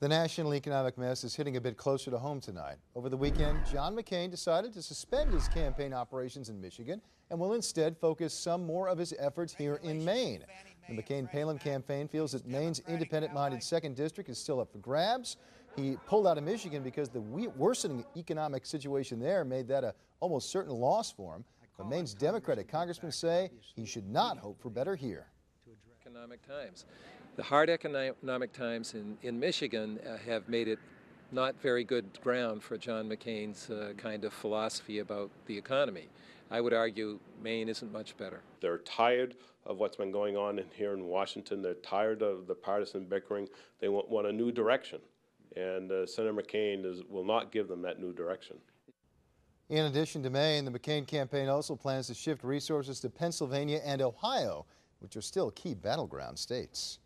The national economic mess is hitting a bit closer to home tonight. Over the weekend, John McCain decided to suspend his campaign operations in Michigan and will instead focus some more of his efforts here in Maine. The McCain-Palin campaign feels that Maine's independent-minded second district is still up for grabs. He pulled out of Michigan because the worsening economic situation there made that a almost certain loss for him. But Maine's Democratic congressmen say he should not hope for better here. Economic times. The hard economic times in, in Michigan uh, have made it not very good ground for John McCain's uh, kind of philosophy about the economy. I would argue Maine isn't much better. They're tired of what's been going on in here in Washington. They're tired of the partisan bickering. They want, want a new direction. And uh, Senator McCain is, will not give them that new direction. In addition to Maine, the McCain campaign also plans to shift resources to Pennsylvania and Ohio, which are still key battleground states.